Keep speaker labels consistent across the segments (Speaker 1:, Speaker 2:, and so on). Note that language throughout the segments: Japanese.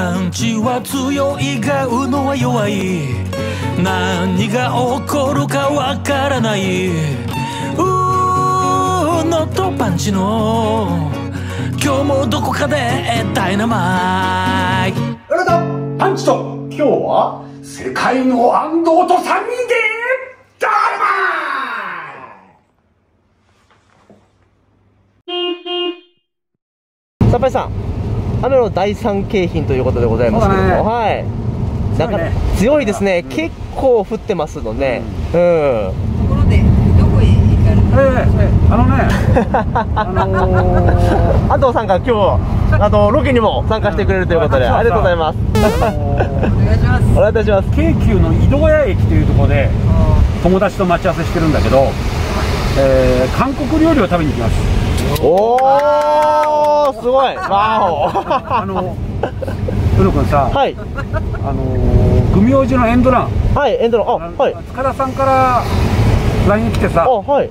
Speaker 1: パンチは強いがうのは弱い。何が起こるかわからない。うーノットパンチの今日もどこかでダイナマイト。
Speaker 2: 浦田パンチと今日は世界の安藤と3人でダイナマイ
Speaker 3: サパイさん雨の第三景品ということでございますけども、
Speaker 2: ね。
Speaker 3: はい。なか
Speaker 2: 強いね。
Speaker 3: 強いですね、結構降ってますので、うん。
Speaker 4: ところでどこへ行かれた
Speaker 2: ええええ。あのね あのー
Speaker 3: 安藤さんが今日あのロケにも参加してくれるということで、
Speaker 2: うん
Speaker 3: ありがとうございます。
Speaker 2: あのー
Speaker 4: お願いします。
Speaker 3: お願いいたします。
Speaker 2: 京急の井戸ヶ谷駅というところで友達と待ち合わせしてるんだけど、えー韓国料理を食べに行きます
Speaker 3: おおすごい。わ
Speaker 2: あの宇野君さ、
Speaker 3: おはい。
Speaker 2: あのー、グミ王子のエンドラン。
Speaker 3: はいエンドロン。あはい。
Speaker 2: 塚田さんから LINE 来て
Speaker 3: あ
Speaker 2: さ
Speaker 3: はい。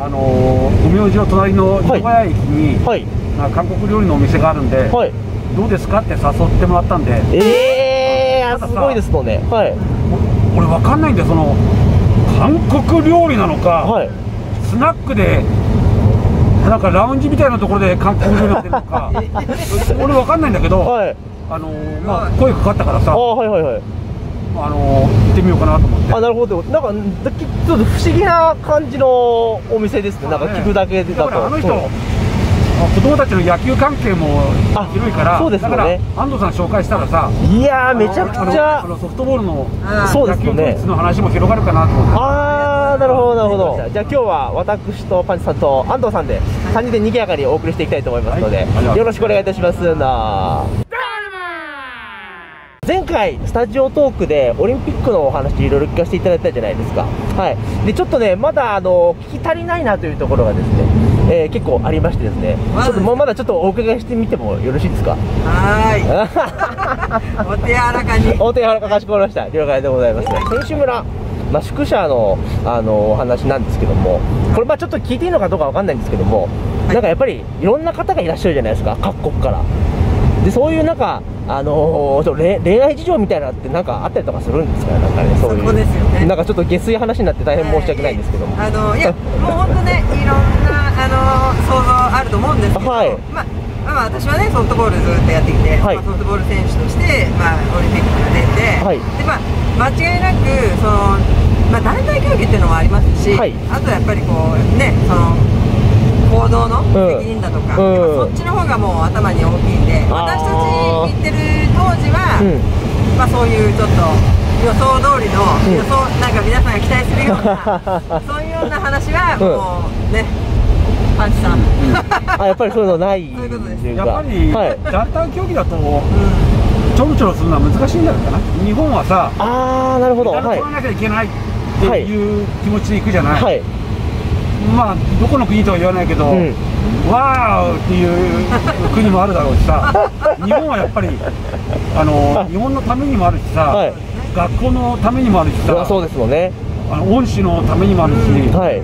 Speaker 2: あのー、グミ王子の隣の井戸ヶ谷駅に、
Speaker 3: はい。
Speaker 2: まあ韓国料理のお店があるんで、
Speaker 3: はい。
Speaker 2: どうですかって誘ってもらったんで。
Speaker 3: ええー、すごいですのね。はい。
Speaker 2: お俺わかんないんだよその韓国料理なのか、
Speaker 3: はい。
Speaker 2: スナックでなんかラウンジみたいなところで韓国料ってるのか。俺わかんないんだけど、
Speaker 3: はい。
Speaker 2: あのーまあ、声かかったからさ。
Speaker 3: あはいはい。はい
Speaker 2: あのー行ってみようかなと思って。
Speaker 3: あなるほど。なんかだちょっと不思議な感じのお店ですね。なんか聞くだけでだと。
Speaker 2: だからあの人、
Speaker 3: うん。
Speaker 2: 子供たちの野球関係も
Speaker 3: あ
Speaker 2: 広いから
Speaker 3: そうですよね。
Speaker 2: だから安藤さん紹介したらさ
Speaker 3: いやーめちゃくちゃ
Speaker 2: あのソフトボールの野球の話も広がるかなと思って。
Speaker 3: あーなるほどなるほど。じゃあ今日は私とパンチさんと安藤さんで3人で賑やかにお送りしていきたいと思いますので、
Speaker 2: はい。
Speaker 3: よろしくお願いいたします。な前回スタジオトークでオリンピックのお話いろいろ聞かせていただいたじゃないですか。はい。でちょっとねまだあの聞き足りないなというところがですね、えー結構ありましてですね。
Speaker 4: まだ
Speaker 3: ちょっともうまだちょっとお伺いしてみてもよろしいですか？
Speaker 4: はーい。お手柔らかに。
Speaker 3: お手柔らかかしこまりました。了解でございます。選手村まあ、宿舎のあのお話なんですけども、これ、まあちょっと聞いていいのかどうかわかんないんですけども、
Speaker 4: はい。
Speaker 3: なんかやっぱりいろんな方がいらっしゃるじゃないですか、各国から。でそういうなんか、あのー恋恋愛事情みたいなのって、なんかあったりとかするんですかね、なんかね、そういう、
Speaker 4: そこですよね。
Speaker 3: なんかちょっと下水話になって大変申し訳ないんですけども。
Speaker 4: あのいやもう本当ねいろんなあの想像あると思うんですけど、
Speaker 3: はい。
Speaker 4: まあまあ、私はねソフトボールずっとやってきて、
Speaker 3: はい。
Speaker 4: まあ、ソフトボール選手として、まあ、オリンピックから出て、
Speaker 3: はい。
Speaker 4: でまあ、間違いなくその、まあ、団体競技っていうのもありますし、
Speaker 3: はい。
Speaker 4: あとやっぱりこうねその行動の責任だとか、
Speaker 3: うん。
Speaker 4: そっちの方がもう頭に大きいんで、私たち行ってる当時は、
Speaker 3: うん。
Speaker 4: まあ、そういうちょっと予想通りの、
Speaker 3: うん。
Speaker 4: 予想なんか皆さんが期待するような そういうような話はもうね、パンチさん、
Speaker 3: あやっぱりそういうのない
Speaker 4: そういうことです。
Speaker 2: やっぱり
Speaker 3: はい、
Speaker 2: 団体競技だとちょろちょろするのは難しいんじゃないかな。日本はさ
Speaker 3: あー、なるほど、はい。
Speaker 2: らなきゃいけないっていう気持ちでいくじゃない、
Speaker 3: はい。
Speaker 2: まあどこの国とは言わないけど、
Speaker 3: うん。
Speaker 2: わーっていう国もあるだろうしさ。日本はやっぱりあの日本のためにもあるしさ、
Speaker 3: はい。
Speaker 2: 学校のためにもあるしさ
Speaker 3: そうですもんね、
Speaker 2: あの恩師のためにもあるし、
Speaker 3: はい、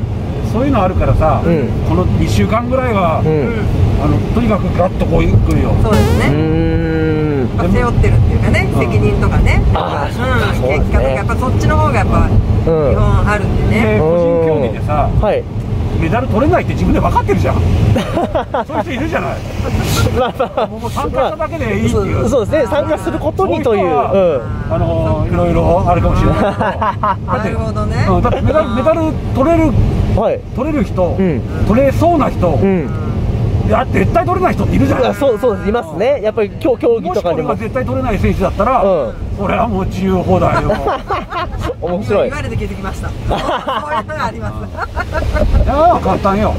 Speaker 2: そういうのあるからさ、
Speaker 3: うん。
Speaker 2: この2週間ぐらいは、
Speaker 3: うん、
Speaker 2: あのとにかくガッとこう来るよ。
Speaker 4: そうです
Speaker 3: う
Speaker 4: ね、まあ背負ってるっていうかね、
Speaker 2: うん。
Speaker 4: 責任とかね、
Speaker 3: あー
Speaker 4: うん。
Speaker 3: そうですね
Speaker 4: 結果とか、やっぱそっちの方がやっぱ、基
Speaker 3: うん。
Speaker 4: 本あるんで
Speaker 2: で
Speaker 4: ね、
Speaker 2: 個人競技でさ
Speaker 3: はい。
Speaker 2: メダル取れないって自分で分かってるじゃん。そういう人いるじゃない。
Speaker 3: まあまあ。
Speaker 2: もう参加しただけでいいっていう、
Speaker 3: そうそうですね。参加することにという。
Speaker 2: そういう人は
Speaker 3: うん
Speaker 2: あのいろいろあるかもしれないけど。だ
Speaker 4: なるほどね、
Speaker 2: うんだってメダルメダル取れる
Speaker 3: はい。
Speaker 2: 取れる人、
Speaker 3: うん。
Speaker 2: 取れそうな人、
Speaker 3: うん
Speaker 2: いや絶対取れない人っているじゃない。
Speaker 3: あそうそうです。いますね。やっぱり競競技
Speaker 2: もし
Speaker 3: とかにも。
Speaker 2: これが絶対取れない選手だったら、
Speaker 3: うん
Speaker 2: 俺はもう自由放題よ。
Speaker 3: 面白い。
Speaker 4: 言われて気づきました、そういうのがあります。
Speaker 2: いや簡単よ。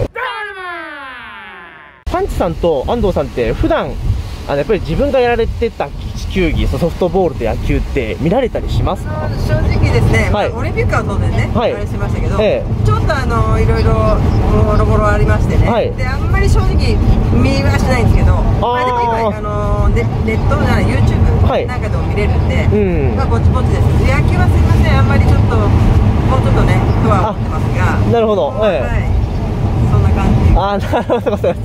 Speaker 3: パンチさんと安藤さんって普段あのやっぱり自分がやられてた球技ソフトボールと野球って見られたりしますか？
Speaker 4: 正直ですね、
Speaker 3: はい。
Speaker 4: まあオリンピックは当然ね、
Speaker 3: はい。
Speaker 4: あれしましたけど、
Speaker 3: ええ。
Speaker 4: ちょっとあのいろいろボロボロありましてね、
Speaker 3: はい。
Speaker 4: であんまり正直見はしないんですけど、まあ、でも今あのネネットじゃない YouTube
Speaker 3: はい。
Speaker 4: なんかでも見れるんで、
Speaker 3: うん。
Speaker 4: まあぼちぼちです。で野球はすいませんあんまりちょっともうちょっとねとは思ってますが、
Speaker 3: なるほど、
Speaker 4: はい
Speaker 3: え、
Speaker 4: そんな感じ。
Speaker 3: あーなるほどそうです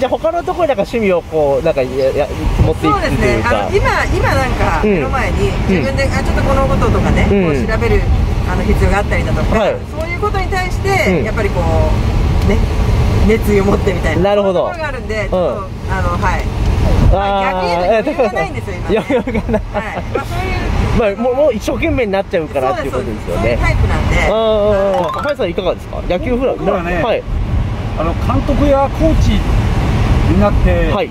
Speaker 3: じゃあ他のところになんか趣味をこうなんかやや持っていく
Speaker 4: そうです
Speaker 3: というか
Speaker 4: ね。あの今今なんか
Speaker 3: うん。
Speaker 4: 目の前に自分で、あちょっとこのこととかね、
Speaker 3: うん。
Speaker 4: こう調べるあの必要があったりだとか、
Speaker 3: はい。
Speaker 4: そういうことに対して、
Speaker 3: うん。
Speaker 4: やっぱりこうね熱意を持ってみたいな。
Speaker 3: なるほど。
Speaker 4: そういうところがあるんでちょっと、あのはい。まあ逆に言うと余裕がないんですよ今ね。
Speaker 3: 余裕がない、
Speaker 4: はい。まあそういう。
Speaker 3: まあ、もうもう一生懸命になっちゃうからっていうことですよね。
Speaker 4: そういうタイプなんで。
Speaker 3: ああハイさんいかがですか？野球フラ
Speaker 2: 僕はね
Speaker 3: はい
Speaker 2: あの監督やコーチになって、
Speaker 3: はい。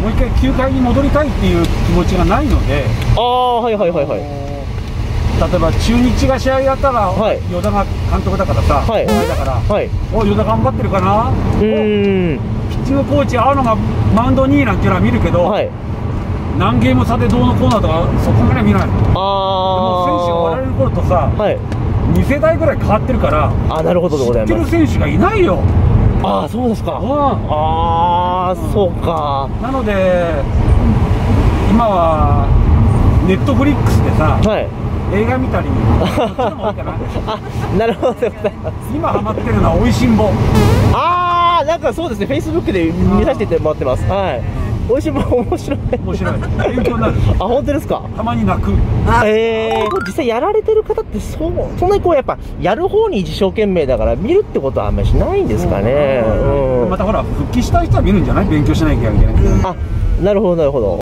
Speaker 2: もう一回球界に戻りたいっていう気持ちがないので、
Speaker 3: ああはいはいはいはい。
Speaker 2: 例えば中日が試合やったら、
Speaker 3: はい。
Speaker 2: 与田が監督だからさ、
Speaker 3: はい。
Speaker 2: だから、
Speaker 3: はい。
Speaker 2: お与田頑張ってるかな、
Speaker 3: うーん。
Speaker 2: ピッチングコーチ、青野がマウンド2位なんていうのは見るけど、
Speaker 3: はい。
Speaker 2: 何ゲーム差でどうのこうのとか、そこまで見ない、でも選手が我
Speaker 3: あ
Speaker 2: 々の頃とさ、
Speaker 3: あはい。
Speaker 2: 2世代ぐらい変わってるから、
Speaker 3: あなるほどでござい
Speaker 2: 知って
Speaker 3: ます
Speaker 2: る選手がいないよ。
Speaker 3: ああそうですか。
Speaker 2: うん。
Speaker 3: ああそうか。
Speaker 2: なので、今はネットフリックスでさ、
Speaker 3: はい。
Speaker 2: 映画見たり、な。
Speaker 3: るほど
Speaker 2: 今ハマってるのは、おいしんぼ。
Speaker 3: ああなんかそうですね。フェイスブックで見させてもらってます。はい美味しいもん面白い。
Speaker 2: 面白い。勉強になる。
Speaker 3: あ本当ですか？
Speaker 2: たまに泣く。
Speaker 4: あ
Speaker 3: えー、実際やられてる方ってそうそんなにこうやっぱやる方に一生懸命だから見るってことはあんまりしないんですかね。うん。
Speaker 2: またほら復帰したい人は見るんじゃない？勉強しなきゃいけない。けど
Speaker 3: あなるほどなるほど。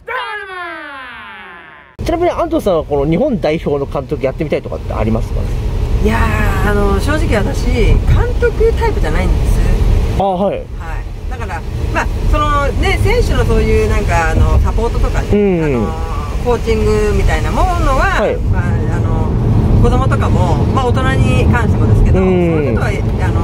Speaker 3: ちなみに安藤さんはこの日本代表の監督やってみたいとかってありますか？
Speaker 4: いやーあの正直私監督タイプじゃないんです。
Speaker 3: あはい
Speaker 4: そのね、選手のそういうなんかあのサポートとかね、
Speaker 3: うん
Speaker 4: あのコーチングみたいなものは、
Speaker 3: はい。
Speaker 4: まあ、あの子供とかも、まあ、大人に関してもですけど、
Speaker 3: うん。
Speaker 4: そういうことはあの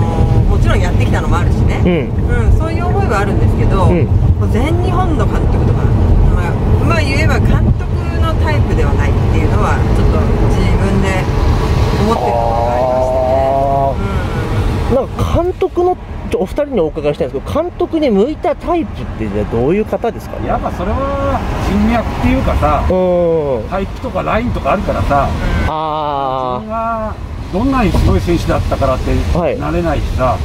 Speaker 4: もちろんやってきたのもあるしね、
Speaker 3: うん。
Speaker 4: うんそういう思いはあるんですけど、
Speaker 3: うん。
Speaker 4: もう全日本の監督とか、まあ、まあ言えば監督のタイプではないっていうのは、ちょっと自分で思ってるところがありましてね。うん。
Speaker 3: なんか監督のちょお二人にお伺いしたいんですけど監督に向いたタイプってじゃあどういう方ですか？ね
Speaker 2: やっぱそれは人脈っていうかさ
Speaker 3: うん。
Speaker 2: タイプとかラインとかあるからさ自
Speaker 3: あ
Speaker 2: 分がどんなにすごい選手だったからって
Speaker 3: はい。
Speaker 2: なれないしさ、
Speaker 3: あうん。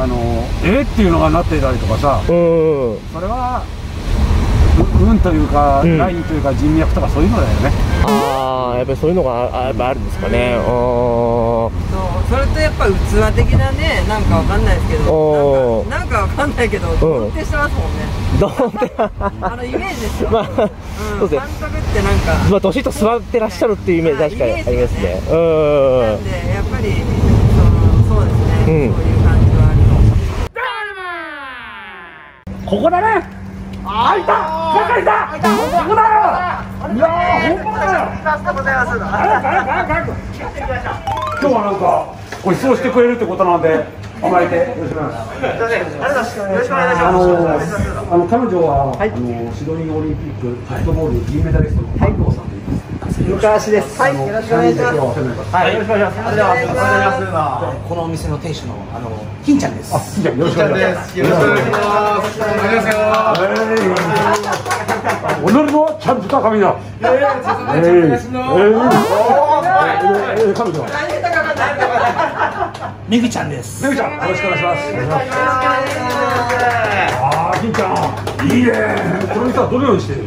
Speaker 2: あのえーっていうのがなってたりとかさ
Speaker 3: うん。
Speaker 2: それはう運というか、
Speaker 3: うん。
Speaker 2: ラインというか人脈とかそういうのだよね。
Speaker 3: ああやっぱりそういうのがあやっぱあるんですかね。うん
Speaker 4: そうそれとやっぱ器的なねなんかわかんないですけどなんかなんかわかんないけど
Speaker 3: ん。
Speaker 4: 動転してますもんね。
Speaker 3: どうって。
Speaker 4: あのイメージですよ、
Speaker 3: まあ
Speaker 4: うん、
Speaker 3: そうですね。
Speaker 4: 監督ってなんか。
Speaker 3: まあ年と座ってらっしゃるっていうイメージ確かにありますね。
Speaker 4: なんでやっぱりそのそうですね、
Speaker 3: うん。
Speaker 4: そういう感じはある
Speaker 2: ここだねあいた！中いた！いやー本物だよ！早く早く早く早く今日はなんかご馳走してくれるってことなので甘えてよろしくお願いしますあのあの彼女は、あのシドニーオリンピックソフトボール銀メダリストの加藤さん。
Speaker 5: 昔です。
Speaker 2: はい、よろしくお願いします。
Speaker 5: はい、よろしくお願いします。ありがとうございます。このお店の店主のあの金ちゃんです。
Speaker 2: あ、じゃあよろしくお願いします。
Speaker 6: よろしくお願いします。お願いします。
Speaker 2: 己のちゃんと高みだ。えー、えー、えー、彼女は。
Speaker 5: めぐちゃんです。
Speaker 2: めぐちゃん、よろしくお願いします。ああ、金ちゃん、いいね。この店はどのようにしてる。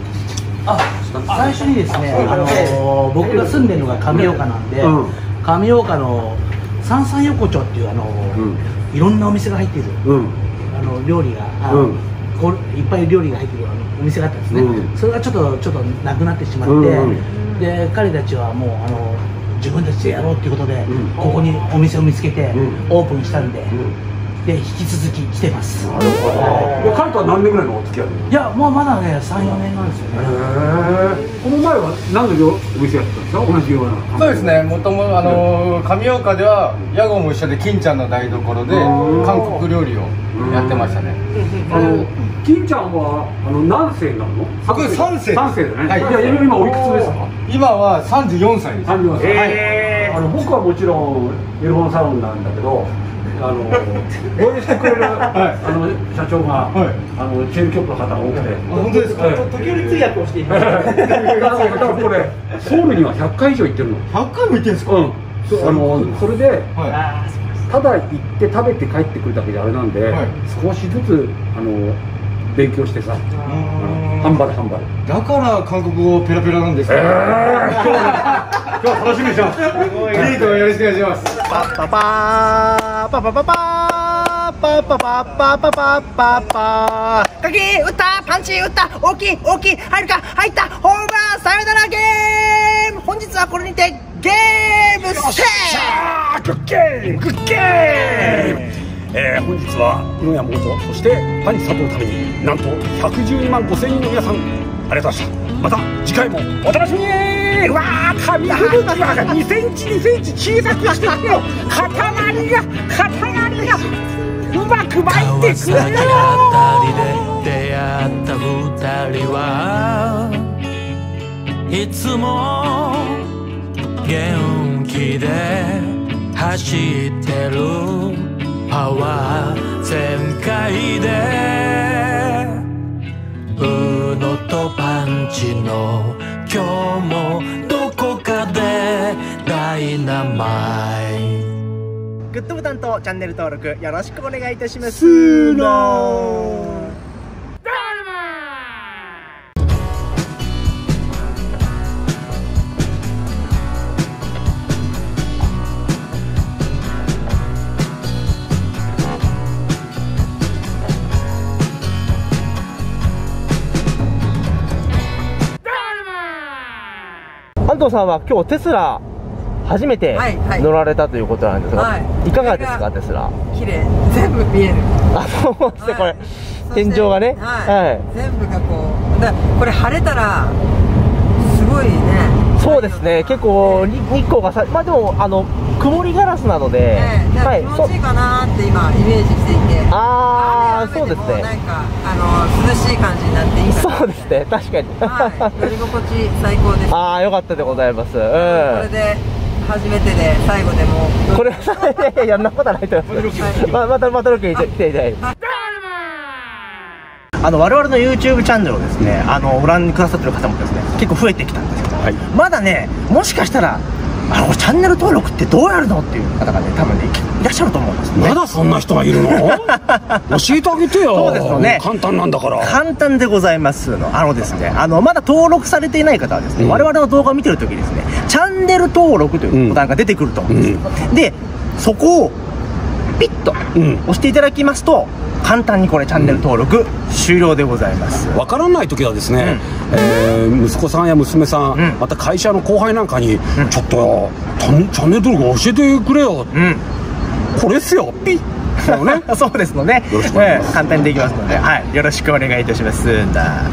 Speaker 5: あ、最初にですね、あの僕が住んでるのが上岡なんで、
Speaker 2: うん。
Speaker 5: 上岡の三三横丁っていうあの、
Speaker 2: ん。
Speaker 5: いろんなお店が入っている
Speaker 2: うん。
Speaker 5: あの料理が、こういっぱい料理が入ってるあのお店があったんですね、
Speaker 2: うん。
Speaker 5: それがちょっとちょっとなくなってしまって、
Speaker 2: うん。
Speaker 5: で彼たちはもうあの自分たちでやろうっていうことで、
Speaker 2: ん。
Speaker 5: ここにお店を見つけて、
Speaker 2: うん。
Speaker 5: オープンしたんで、
Speaker 2: ん
Speaker 5: で引き続き来てます
Speaker 2: なるほど。彼とは何年ぐらいのお付き合い。
Speaker 5: いやもうまだね34年なんですよね、
Speaker 2: へえ。この前は何のお店やってたんですか？同じような。
Speaker 6: そうですね、もともあの上岡では屋号も一緒で金ちゃんの台所で
Speaker 2: うん
Speaker 6: 韓国料理をやってましたね。
Speaker 2: あの金ちゃんはあの何世なの？
Speaker 6: 僕三世です
Speaker 2: 三世だね。
Speaker 6: はい
Speaker 2: いや今おいくつですか？
Speaker 6: 今は34歳です。
Speaker 2: 三十歳。はい。あの僕はもちろんエルンサロンなんだけど。あの応援してくれる、あの社長が、
Speaker 6: はい
Speaker 2: あのチェーン局の方が多くて、
Speaker 6: 本当ですか？
Speaker 2: はい
Speaker 5: 時折通訳をしていま
Speaker 2: だからこれソウルには100回以上行ってるの。
Speaker 6: 100回も行ってんですか。
Speaker 2: うん。そあのそれで
Speaker 6: は
Speaker 2: ただ行って食べて帰ってくるだけじゃあれなんで、
Speaker 6: はい
Speaker 2: 少しずつあの勉強してさ、あのハンバルハンバル。
Speaker 6: だから韓国語ペラペラなんです
Speaker 2: え
Speaker 6: ね
Speaker 2: ー、今日楽しみにします。
Speaker 6: いいとよろしくお願いします
Speaker 3: パッパパーパパパパーパッパパッパパパッパッパー
Speaker 5: かき打ったパンチ打った大きい大きい入るか入ったホームランさよならゲーム本日はこれにてゲームセ
Speaker 2: ーグッゲームグッゲームえー、本日は宇野山本そしてパンチ佐藤のためになんと112万5000人の皆さんありがとうございましたまた次回もお楽しみにうわー紙吹雪が2センチ2センチ小さくしてくれよ塊が塊がうまく巻いてく
Speaker 1: 先
Speaker 2: れよ。
Speaker 1: あたりで出会った二人はいつも元気で走ってる。パワー全開で。うのとパンチの今日もどこかでダイナマイト。
Speaker 5: グッドボタンとチャンネル登録よろしくお願いいたします
Speaker 3: 藤さんは今日テスラ初めて
Speaker 4: はいはい。
Speaker 3: 乗られたということなんですが、
Speaker 4: はい。
Speaker 3: い、かがですかテスラ？
Speaker 4: 綺麗。全部見える。
Speaker 3: あそうですね、これ
Speaker 4: はいそして
Speaker 3: 天井がね。
Speaker 4: はい、
Speaker 3: はい。
Speaker 4: 全部がこうだこれ晴れたらすごいね
Speaker 3: そうですね。結構に日光がさまあでもあの曇りガラスなので、は
Speaker 4: 気持ちいいかなって今イメージしていて。
Speaker 3: ああ
Speaker 4: 雨
Speaker 3: そうですね。
Speaker 4: なんかあの涼しい感じになっていい
Speaker 3: そうですね。確かに、
Speaker 4: はい。乗り心地最高です。
Speaker 3: ああよかったでございます。うん。
Speaker 4: これで初めてで最後でも。
Speaker 3: これは いやんなことはないと思います、
Speaker 4: はい。
Speaker 3: ままたまたロケに来ていただいて。
Speaker 5: あの我々の YouTube チャンネルをですねあのご覧くださってる方もですね結構増えてきたんですけど、
Speaker 2: はい。
Speaker 5: まだねもしかしたらあのチャンネル登録ってどうやるのっていう方がね多分ねいらっしゃると思うんですね。
Speaker 2: まだそんな人がいるの？教えてあげてよ。
Speaker 5: そうですよね。
Speaker 2: 簡単なんだから。
Speaker 5: 簡単でございますのあのですねあのまだ登録されていない方はですね、
Speaker 2: うん。
Speaker 5: 我々の動画を見てる時にですねチャンネル登録というボタンが出てくると思うんです。よ、でそこをピッと
Speaker 2: うん。
Speaker 5: 押していただきますと簡単にこれチャンネル登録終了でございます、
Speaker 2: わからない時はですね、えー息子さんや娘さん、
Speaker 5: ん。
Speaker 2: また会社の後輩なんかに、ちょっとチャンネル登録教えてくれよ、
Speaker 5: うん。
Speaker 2: これっすよピッ。だよね。
Speaker 5: そうですので、
Speaker 2: よろしくお願いします。
Speaker 5: ええ簡単にできますので、はい、よろしくお願いいたします。だ